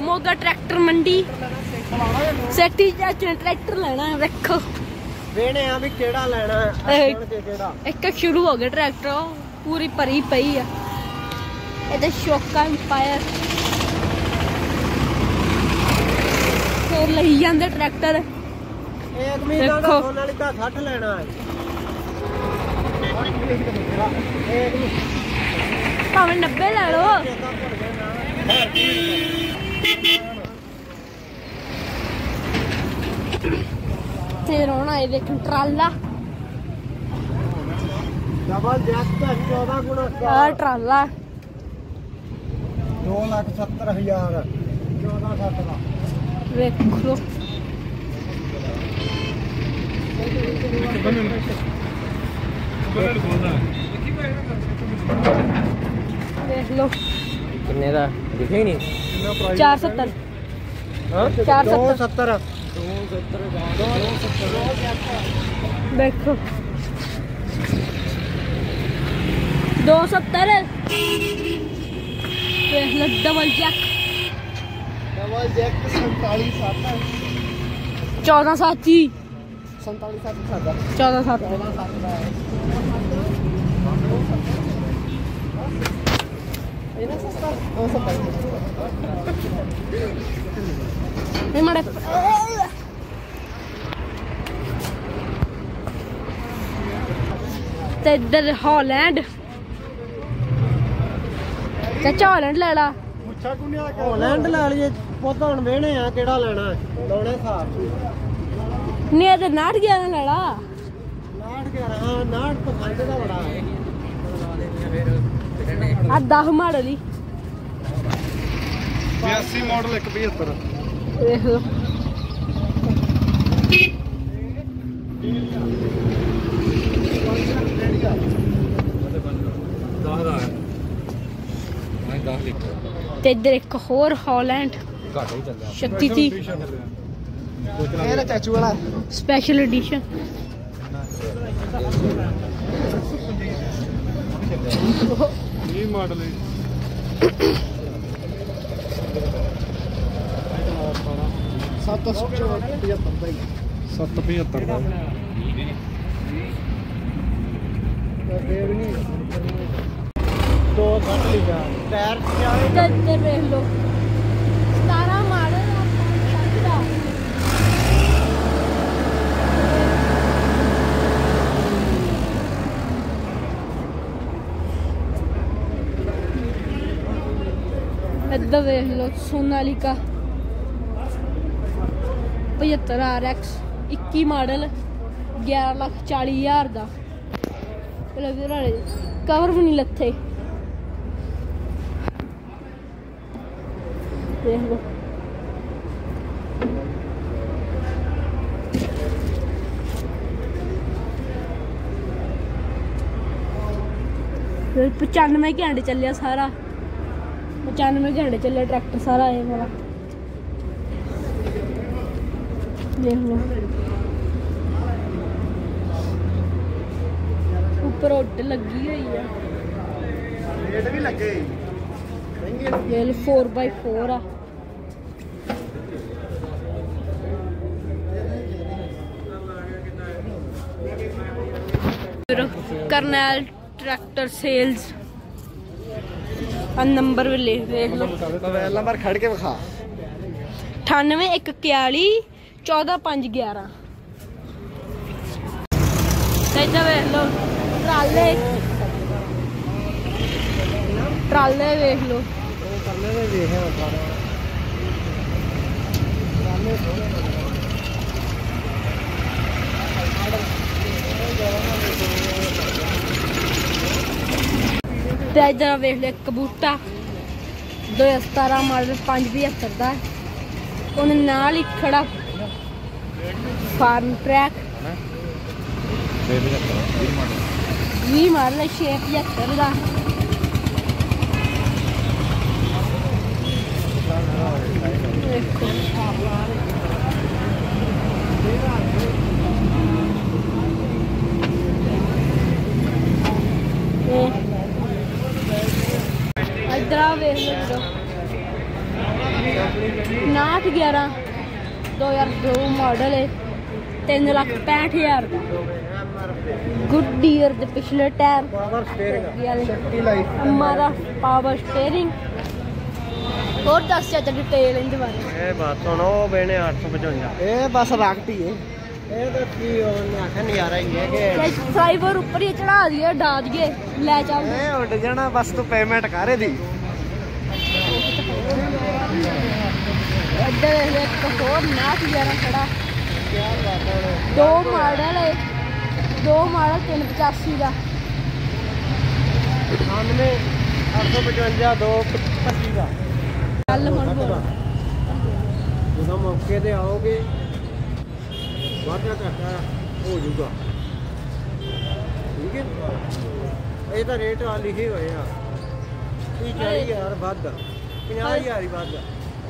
Moga tractor ਮੰਡੀ ਸੈਟੀ ਜੱਜ tractor ਲੈਣਾ ਹੈ ਵੇਖੋ ਵੇਣੇ ਆ ਵੀ ਕਿਹੜਾ ਲੈਣਾ ਹੈ ਕਿਹੜਾ ਇੱਕ ਸ਼ੁਰੂ ਹੋ ਗਿਆ ਟਰੈਕਟਰ ਪੂਰੀ ਭਰੀ ਪਈ ਆ ਇਹਦੇ ਸ਼ੋਕਾ ਇੰਪਾਇਰ ਫੇਰ ਲਈ ਜਾਂਦੇ ਟਰੈਕਟਰ ਇਹ ਅਦਮੀ ਦਾ ਸੋਨ ਵਾਲੀ ਦਾ ਛੱਡ ਲੈਣਾ ਹੈ ਭਾਵੇਂ 90 ਲੈ ਲਓ ਤੇ ਰੋਣਾ ਇਹ ਦੇਖਣ ਟਰਾਲਾ ਡਬਲ ਦਾ 14 ਗੁਣਾ ਆ ਟਰਾਲਾ 270000 14 7 ਵੇਖ ਲੋ ਵੇਖ ਲੋ कितने का दिखे नहीं चार सत्तर हाँ? चार सत्तर सत्तर देखो दो सत्तर डबल जैक डबल जैक सैतालीस आता है चौदह सात चौदह सात चौदह सात ਤੇ ਇੱਧਰ ਹਾਲੈਂਡ ਚਾਚਾ ਹਾਲੈਂਡ ਲੈ ਲਾ ਮੁੱਛਾ ਕੁੰਨਿਆ ਹਾਲੈਂਡ ਲੈ ਲਈਏ ਪੁੱਤ ਹੁਣ ਵੇਣੇ ਆ ਕਿਹੜਾ ਲੈਣਾ ਲਾਉਣੇ ਸਾਫ ਨਹੀਂ ਤੇ 9 11 ਲੈ ਲਾ 9 11 ਹਾਂ 9 ਪਸੰਦ ਦਾ ਬੜਾ ਹੈ ਆ 10 ਮਾਡਲ ਹੀ 82 ਮਾਡਲ 172 ਦੇਖ ਲਓ ਤੇ ਇੱਧਰ ਇੱਕ ਹੋਰ ਹਾਲੈਂਡ ਘਾਟਾ ਹੀ ਚੱਲਿਆ 36 ਇਹ ਨਾ ਚਾਚੂ ਵਾਲਾ ਸਪੈਸ਼ਲ ਐਡੀਸ਼ਨ Oh. ਨਹੀਂ ਮਾਡਲ ਹੈ 775 ਦਾ ਹੀ 775 ਦਾ ਦੇਵ ਨਹੀਂ ਤੋਂ ਘੱਟ ਲਿਆ ਟਾਇਰ ਕਿਆ ਹੈ ਦੇਖ ਲੋ द लो लोग सोनालिका पचहत्तर आर एक्स इक्की मॉडल ग्यारह लख चाली हजार का कवर भी नहीं लत्थे देख लो पचानवे घंटे चलिया सारा पचानवे घंटे चले ट्रैक्टर सारा आए मेरा देख लो ऊपर उठ लगी हुई है रेट फोर बाई फोर आ करनैल ट्रैक्टर सेल्स ਨੰਬਰ ਵੀ ਲਿਖ ਦੇਖ ਲਓ ਮੋਬਾਈਲ ਨੰਬਰ ਖੜ ਕੇ ਵਿਖਾ 98141 14511 ਇੱਧਰ ਵੇਖ ਲਓ ਟਰਾਲੇ ਟਰਾਲੇ ਵੇਖ ਲਓ ਟਰਾਲੇ ਦੇ ਵੇਖਿਆ ਟਰਾਲੇ ਸੋਹਣੇ ਤੇ ਇਧਰ ਵੇਖ ਲੈ ਕਬੂਟਾ 2017 ਮਾਡਲ 572 ਦਾ ਉਹਨੇ ਨਾਲ ਹੀ ਖੜਾ ਫਾਰਮ ਟਰੈਕ 20 ਮਾਡਲ 675 ਦਾ ਦੇਖੋ नाठ ग्यारह दो हज़ार दो मॉडल है तीन लक्ख पैंठ हज़ार गुड डीयर दे पिछले टायर हमारा पावर स्टेयरिंग और दस चाचा डिटेल इन बारे ए बस सुनो बेने 855 ए बस राखती है ए तो की ओने आखा नजारा ही है कि ड्राइवर ऊपर ही चढ़ा दिए डाल दिए ले चल ए उठ जाना बस तू पेमेंट करे दी ਇੱਧਰ ਇੱਕ ਹੋਰ ਨਾ ਯਾਰਾ ਖੜਾ ਦੋ ਮਾਡਲ ਹੈ ਦੋ ਮਾਡਲ 385 ਦਾ ਸਾਹਮਣੇ 855 ਦੋ 25 ਦਾ ਕੱਲ ਹੁਣ ਜਦੋਂ ਮੌਕੇ ਤੇ ਆਓਗੇ ਵਾਧਾ ਘਾਟਾ ਹੋ ਜੂਗਾ ਠੀਕ ਹੈ ਇਹ ਤਾਂ ਰੇਟ ਆ ਲਿਖੇ ਹੋਏ ਆ ਠੀਕ ਹੈ ਯਾਰ ਵੱਧ 50000 ਹੀ ਵੱਧ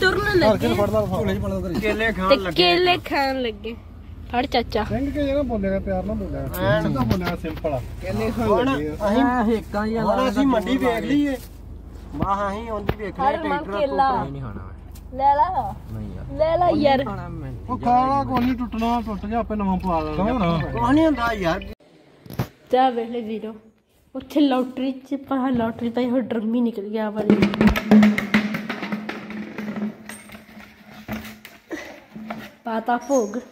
ਤੁਰਨ ਲੱਗੇ ਝੋਲੇ ਚ ਪਾ ਲਾ ਤੇਰੀ ਕੇਲੇ ਖਾਣ ਤੇ ਕੇਲੇ ਖਾਣ ਲੱਗੇ ਫੜ ਚਾਚਾ ਸਿੰਘ ਕੇ ਜਿਹੜਾ ਬੋਲੇਗਾ ਪਿਆਰ ਨਾਲ ਬੋਲੇਗਾ ਸਿੱਧਾ ਬੋਲੇਗਾ ਸਿੰਪਲ ਕੇਲੇ ਖਾਣ ਲੱਗੇ ਅਸੀਂ ਹੇਕਾਂ ਜਾਂ ਹੁਣ ਅਸੀਂ ਮੰਡੀ ਵੇਖ ਲਈਏ ਮਾਹ ਅਸੀਂ ਉਹਦੀ ਵੇਖ ਲਈ ਟਰੈਕਟਰ ਤੋਂ ਨਹੀਂ ਖਾਣਾ ਲੈ ਲਾ ਨਹੀਂ ਲੈ ਲਾ ਯਾਰ ਉਹ ਖਾਣਾ ਕੋਈ ਨਹੀਂ ਟੁੱਟਣਾ ਟੁੱਟ ਗਿਆ ਆਪੇ ਨਵਾਂ ਪਵਾ ਲਾਂਗੇ ਕੋਈ ਨਹੀਂ ਹੁੰਦਾ ਯਾਰ ਜਾ ਵੇਖ ਲੈ ਵੀਰੋ ਉੱਥੇ ਲੋਟਰੀ ਚ ਪਾ ਲੋਟਰੀ ਪਾਈ ਹੋ ਡਰਮੀ ਨਿਕਲ ਗਿਆ ਵਾਲੀ पाताफोग ਚਲੋ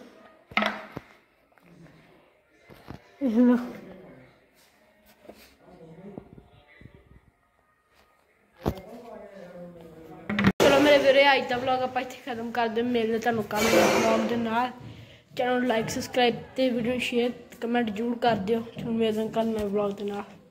ਮੇਰੇ ਵੀਰੇ ਅੱਜ ਦਾ ਵਲੌਗ ਆਪਾਂ ਇੱਥੇ ਖਤਮ ਕਰਦੇ ਮਿਲਦੇ ਤੁਹਾਨੂੰ ਕੱਲ ਦੇ ਵਲੌਗ ਦੇ ਨਾਲ ਚੈਨਲ ਨੂੰ ਲਾਈਕ ਸਬਸਕ੍ਰਾਈਬ ਤੇ ਵੀਡੀਓ ਸ਼ੇਅਰ ਕਮੈਂਟ ਜ਼ਰੂਰ ਕਰ ਦਿਓ ਤੁਹਾਨੂੰ ਮਿਲਦੇ ਕੱਲ ਨਵੇਂ ਵਲੌਗ ਦੇ ਨਾਲ